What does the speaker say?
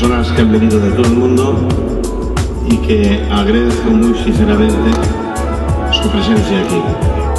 personas que han venido de todo el mundo y que agradezco muy sinceramente su presencia aquí.